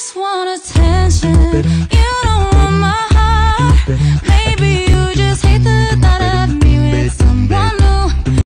just want attention. You don't want my heart.